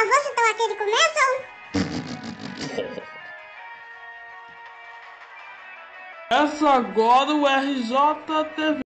favor, então aquele começo? Essa agora o RJTV.